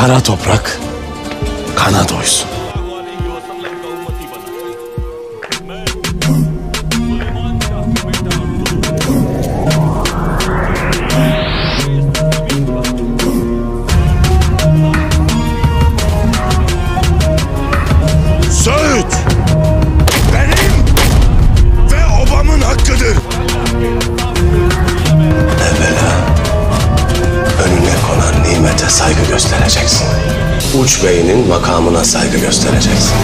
Kara toprak kana doysun. Uç beyinin makamına saygı göstereceksin.